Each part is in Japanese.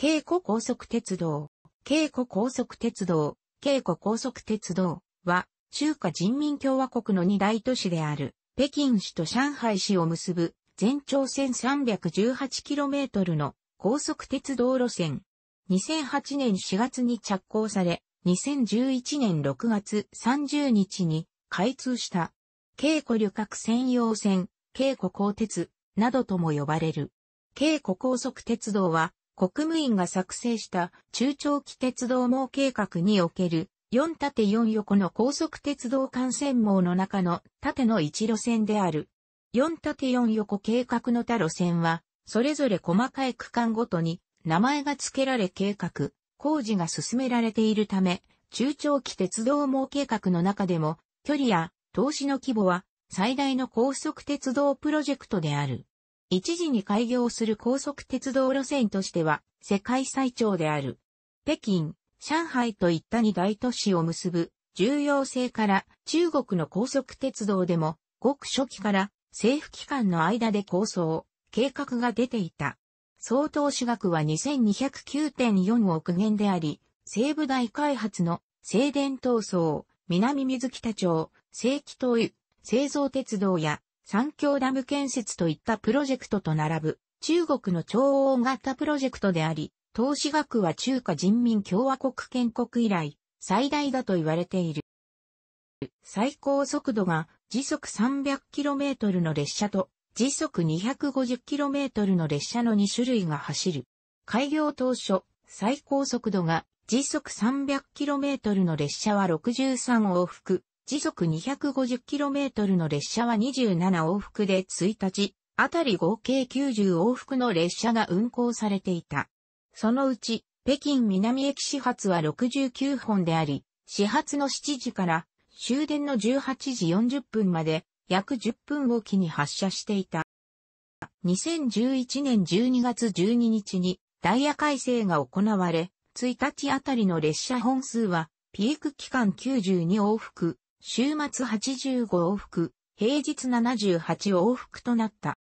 京古高速鉄道、京古高速鉄道、京古高速鉄道は、中華人民共和国の二大都市である、北京市と上海市を結ぶ、全長 1318km の高速鉄道路線。2008年4月に着工され、2011年6月30日に開通した。京古旅客専用線、京古高鉄などとも呼ばれる。京古高速鉄道は国務院が作成した中長期鉄道網計画における4縦4横の高速鉄道幹線網の中の縦の1路線である。4縦4横計画の他路線は、それぞれ細かい区間ごとに名前が付けられ計画、工事が進められているため、中長期鉄道網計画の中でも、距離や投資の規模は最大の高速鉄道プロジェクトである。一時に開業する高速鉄道路線としては世界最長である。北京、上海といった二大都市を結ぶ重要性から中国の高速鉄道でもごく初期から政府機関の間で構想、計画が出ていた。総投資額は2209.4億元であり、西部大開発の静電闘争、南水北町、正規灯油、製造鉄道や三峡ダム建設といったプロジェクトと並ぶ中国の超大型プロジェクトであり、投資額は中華人民共和国建国以来最大だと言われている。最高速度が時速 300km の列車と時速 250km の列車の2種類が走る。開業当初、最高速度が時速 300km の列車は63往復、時速 250km の列車は27往復で1日、あたり合計90往復の列車が運行されていた。そのうち、北京南駅始発は69本であり、始発の7時から終電の18時40分まで約10分おきに発車していた。2011年12月12日にダイヤ改正が行われ、1日あたりの列車本数はピーク期間92往復、週末85往復、平日78往復となった。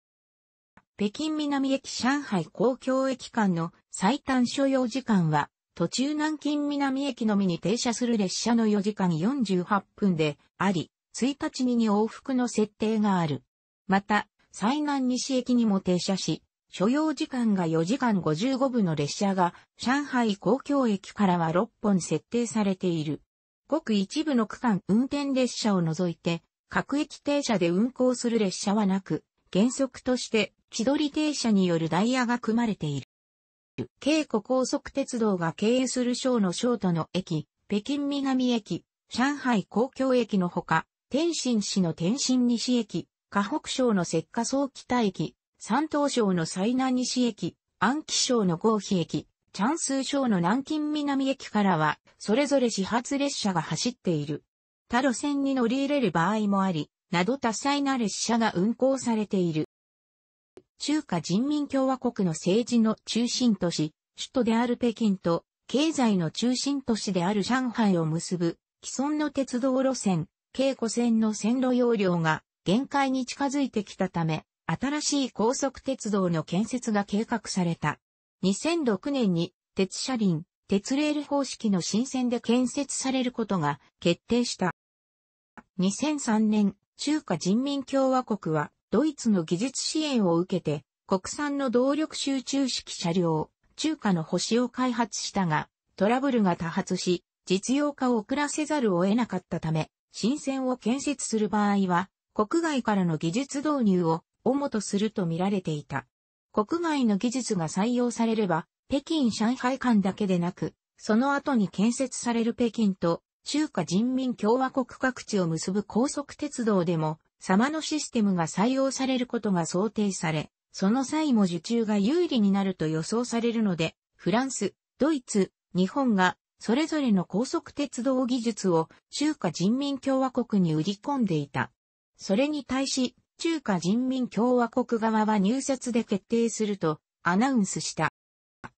北京南駅上海公共駅間の最短所要時間は、途中南京南駅のみに停車する列車の4時間48分であり、1日に2往復の設定がある。また、最南西駅にも停車し、所要時間が4時間55分の列車が上海公共駅からは6本設定されている。ごく一部の区間運転列車を除いて、各駅停車で運行する列車はなく、原則として気取り停車によるダイヤが組まれている。京古高速鉄道が経営する省の省都の駅、北京南駅、上海公共駅のほか、天津市の天津西駅、河北省の石化総北駅、山東省の最南西駅、安徽省の合肥駅、チャンスー省の南京南駅からは、それぞれ始発列車が走っている。他路線に乗り入れる場合もあり、など多彩な列車が運行されている。中華人民共和国の政治の中心都市、首都である北京と、経済の中心都市である上海を結ぶ、既存の鉄道路線、京古線の線路容量が限界に近づいてきたため、新しい高速鉄道の建設が計画された。2006年に鉄車輪、鉄レール方式の新線で建設されることが決定した。2003年、中華人民共和国はドイツの技術支援を受けて国産の動力集中式車両、中華の星を開発したが、トラブルが多発し、実用化を遅らせざるを得なかったため、新線を建設する場合は、国外からの技術導入を主とすると見られていた。国外の技術が採用されれば、北京上海間だけでなく、その後に建設される北京と中華人民共和国各地を結ぶ高速鉄道でも、様のシステムが採用されることが想定され、その際も受注が有利になると予想されるので、フランス、ドイツ、日本がそれぞれの高速鉄道技術を中華人民共和国に売り込んでいた。それに対し、中華人民共和国側は入札で決定するとアナウンスした。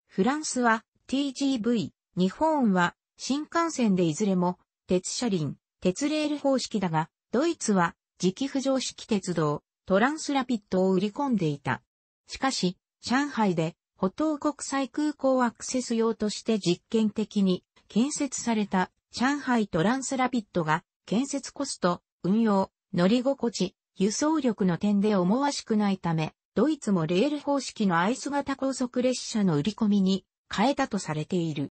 フランスは TGV、日本は新幹線でいずれも鉄車輪、鉄レール方式だが、ドイツは磁気浮上式鉄道、トランスラピッドを売り込んでいた。しかし、上海で補東国際空港アクセス用として実験的に建設された上海トランスラピッドが建設コスト、運用、乗り心地、輸送力の点で思わしくないため、ドイツもレール方式のアイス型高速列車の売り込みに変えたとされている。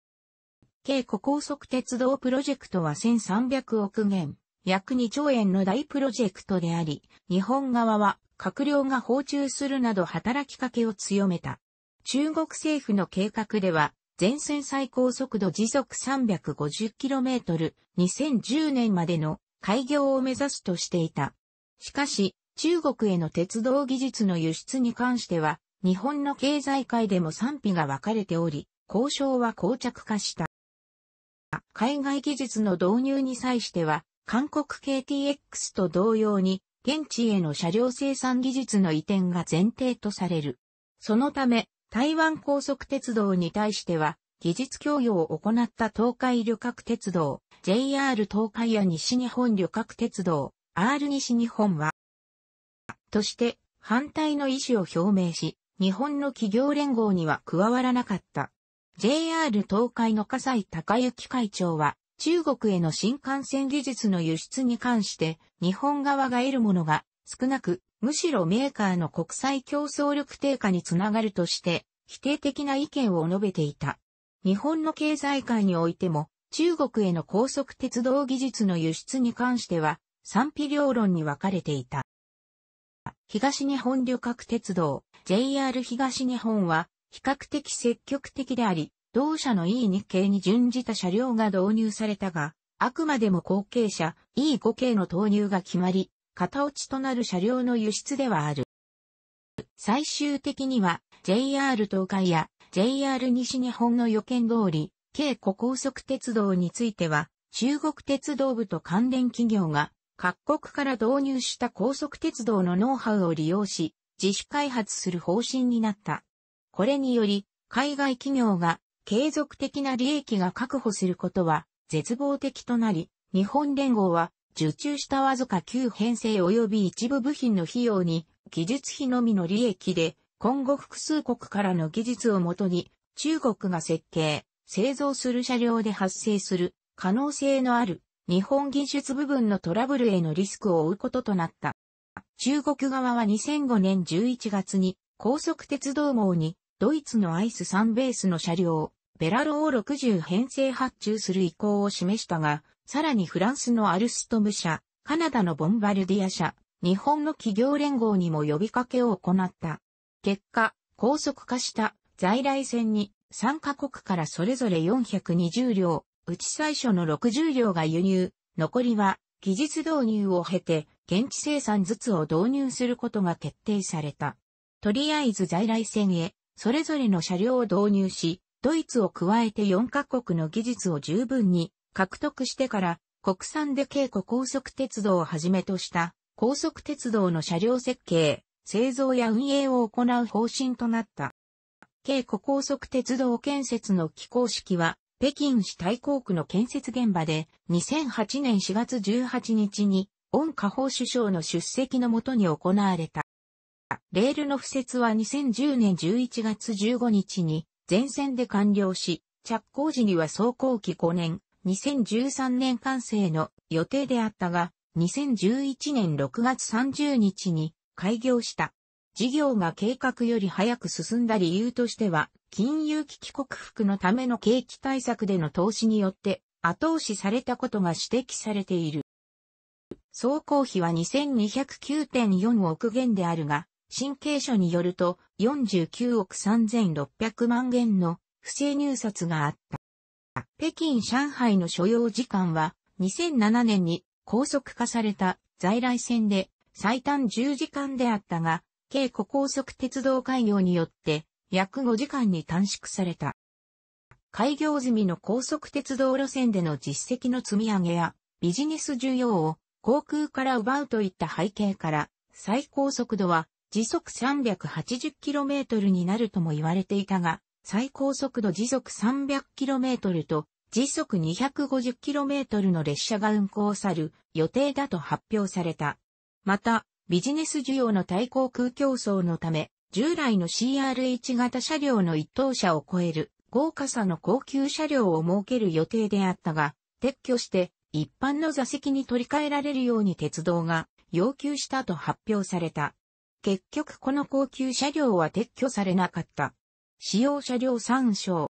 京古高速鉄道プロジェクトは1300億元、約2兆円の大プロジェクトであり、日本側は閣僚が訪中するなど働きかけを強めた。中国政府の計画では、全線最高速度時速 350km、2010年までの開業を目指すとしていた。しかし、中国への鉄道技術の輸出に関しては、日本の経済界でも賛否が分かれており、交渉は膠着化した。海外技術の導入に際しては、韓国 KTX と同様に、現地への車両生産技術の移転が前提とされる。そのため、台湾高速鉄道に対しては、技術供与を行った東海旅客鉄道、JR 東海や西日本旅客鉄道、R 西日本は、として反対の意思を表明し、日本の企業連合には加わらなかった。JR 東海の笠井隆之会長は、中国への新幹線技術の輸出に関して、日本側が得るものが少なく、むしろメーカーの国際競争力低下につながるとして、否定的な意見を述べていた。日本の経済界においても、中国への高速鉄道技術の輸出に関しては、賛否両論に分かれていた。東日本旅客鉄道、JR 東日本は、比較的積極的であり、同社の E 日系に準じた車両が導入されたが、あくまでも後継車 E5 系の投入が決まり、型落ちとなる車両の輸出ではある。最終的には JR 東海や JR 西日本の予見通り、京古高速鉄道については中国鉄道部と関連企業が各国から導入した高速鉄道のノウハウを利用し自主開発する方針になった。これにより海外企業が継続的な利益が確保することは絶望的となり、日本連合は受注したわずか旧編成及び一部部品の費用に技術費のみの利益で今後複数国からの技術をもとに中国が設計、製造する車両で発生する可能性のある日本技術部分のトラブルへのリスクを負うこととなった。中国側は2005年11月に高速鉄道網にドイツのアイス3ベースの車両、ベラロー60編成発注する意向を示したが、さらにフランスのアルストム社、カナダのボンバルディア社、日本の企業連合にも呼びかけを行った。結果、高速化した在来線に3カ国からそれぞれ420両、うち最初の60両が輸入、残りは技術導入を経て現地生産ずつを導入することが決定された。とりあえず在来線へそれぞれの車両を導入し、ドイツを加えて4カ国の技術を十分に獲得してから国産で京古高速鉄道をはじめとした高速鉄道の車両設計、製造や運営を行う方針となった。京古高速鉄道建設の起工式は北京市対港区の建設現場で2008年4月18日に温下方首相の出席のもとに行われた。レールの敷設は2010年11月15日に全線で完了し、着工時には走行期5年、2013年完成の予定であったが、2011年6月30日に開業した。事業が計画より早く進んだ理由としては、金融危機克服のための景気対策での投資によって後押しされたことが指摘されている。総工費は2209.4億元であるが、新経書によると49億3600万元の不正入札があった。北京上海の所要時間は2007年に高速化された在来線で最短10時間であったが、京古高速鉄道開業によって約5時間に短縮された。開業済みの高速鉄道路線での実績の積み上げやビジネス需要を航空から奪うといった背景から最高速度は時速 380km になるとも言われていたが、最高速度時速 300km と時速 250km の列車が運行さる予定だと発表された。また、ビジネス需要の対航空競争のため、従来の CRH 型車両の一等車を超える豪華さの高級車両を設ける予定であったが、撤去して一般の座席に取り替えられるように鉄道が要求したと発表された。結局この高級車両は撤去されなかった。使用車両参照。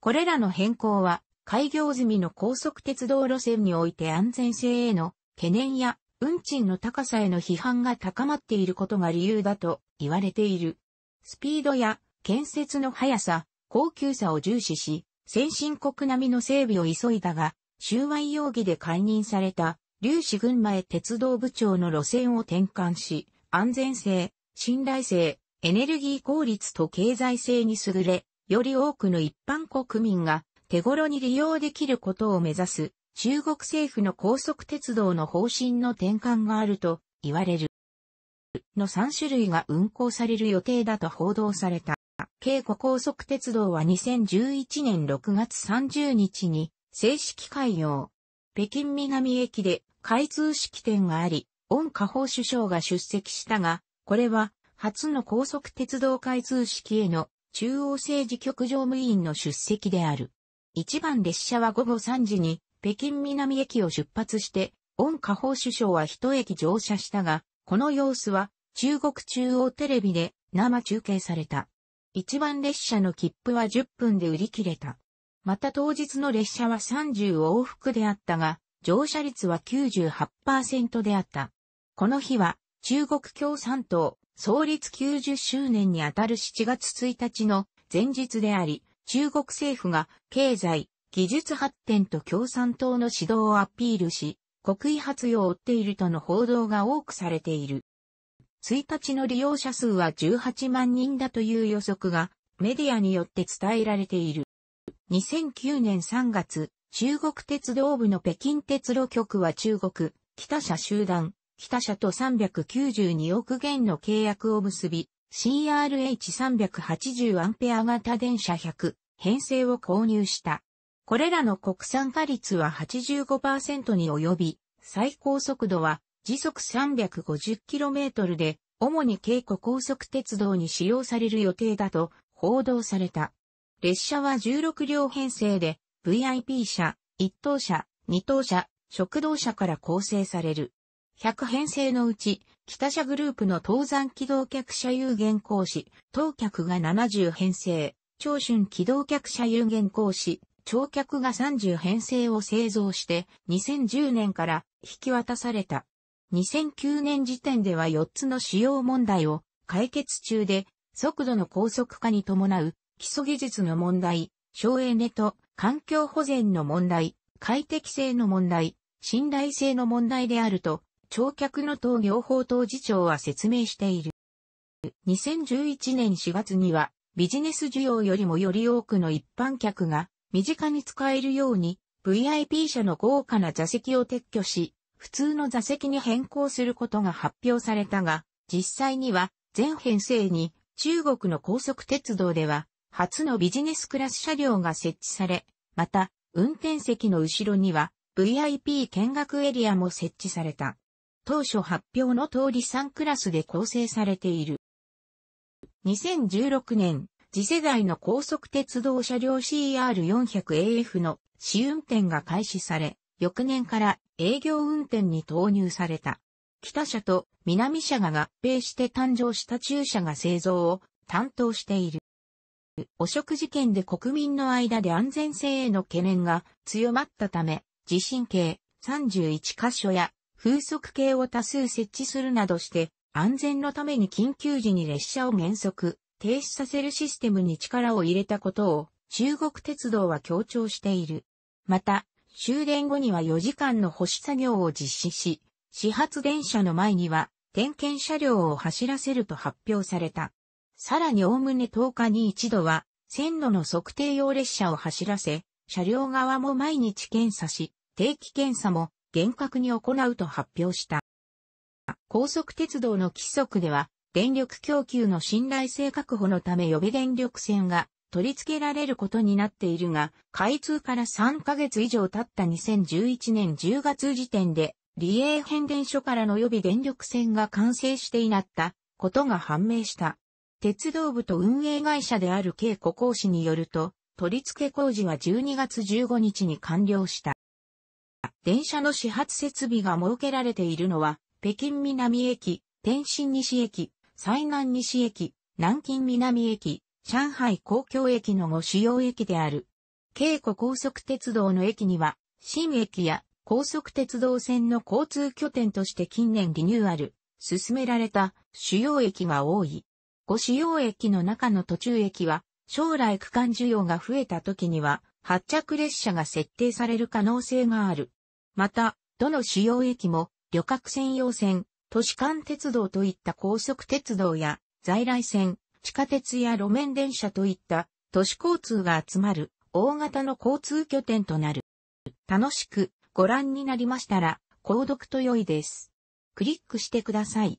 これらの変更は開業済みの高速鉄道路線において安全性への懸念や運賃の高さへの批判が高まっていることが理由だと言われている。スピードや建設の速さ、高級さを重視し、先進国並みの整備を急いだが、収賄容疑で解任された、粒子群馬へ鉄道部長の路線を転換し、安全性、信頼性、エネルギー効率と経済性に優れ、より多くの一般国民が手頃に利用できることを目指す中国政府の高速鉄道の方針の転換があると言われる。の3種類が運行される予定だと報道された。京湖高速鉄道は2011年6月30日に正式開業。北京南駅で開通式典があり、温下方首相が出席したが、これは初の高速鉄道開通式への中央政治局常務委員の出席である。一番列車は午後3時に北京南駅を出発して、温下方首相は一駅乗車したが、この様子は中国中央テレビで生中継された。一番列車の切符は10分で売り切れた。また当日の列車は30往復であったが、乗車率は98%であった。この日は中国共産党創立90周年にあたる7月1日の前日であり、中国政府が経済、技術発展と共産党の指導をアピールし、国威発揚を追っているとの報道が多くされている。1日の利用者数は18万人だという予測がメディアによって伝えられている。2009年3月、中国鉄道部の北京鉄路局は中国、北社集団、北社と392億元の契約を結び、CRH380 アンペア型電車100編成を購入した。これらの国産化率は85%に及び、最高速度は時速 350km で、主に京湖高速鉄道に使用される予定だと報道された。列車は16両編成で、VIP 車、1等車、2等車、食堂車から構成される。100編成のうち、北車グループの東山機動客車有限講師、当客が70編成、長春機動客車有限講師、乗客が30編成を製造して2010年から引き渡された。2009年時点では4つの主要問題を解決中で速度の高速化に伴う基礎技術の問題、省エネと環境保全の問題、快適性の問題、信頼性の問題であると、乗客の党業法等次長は説明している。2011年4月にはビジネス需要よりもより多くの一般客が身近に使えるように VIP 車の豪華な座席を撤去し、普通の座席に変更することが発表されたが、実際には全編成に中国の高速鉄道では初のビジネスクラス車両が設置され、また運転席の後ろには VIP 見学エリアも設置された。当初発表の通り3クラスで構成されている。2016年、次世代の高速鉄道車両 CR400AF の試運転が開始され、翌年から営業運転に投入された。北社と南社が合併して誕生した中車が製造を担当している。汚職事件で国民の間で安全性への懸念が強まったため、地震計31箇所や風速計を多数設置するなどして安全のために緊急時に列車を減速、停止させるシステムに力を入れたことを中国鉄道は強調している。また、終電後には4時間の保守作業を実施し、始発電車の前には点検車両を走らせると発表された。さらにおおむね10日に一度は線路の測定用列車を走らせ、車両側も毎日検査し、定期検査も厳格に行うと発表した。高速鉄道の規則では、電力供給の信頼性確保のため予備電力線が取り付けられることになっているが、開通から3ヶ月以上経った2011年10月時点で、理営変電所からの予備電力線が完成していなったことが判明した。鉄道部と運営会社である京古工士によると、取り付け工事は12月15日に完了した。電車の始発設備が設けられているのは、北京南駅、天津西駅、西南西駅、南京南駅、上海公共駅の5主要駅である。京古高速鉄道の駅には、新駅や高速鉄道線の交通拠点として近年リニューアル、進められた主要駅が多い。5主要駅の中の途中駅は、将来区間需要が増えた時には、発着列車が設定される可能性がある。また、どの主要駅も、旅客専用線、都市間鉄道といった高速鉄道や、在来線、地下鉄や路面電車といった都市交通が集まる大型の交通拠点となる。楽しくご覧になりましたら、購読と良いです。クリックしてください。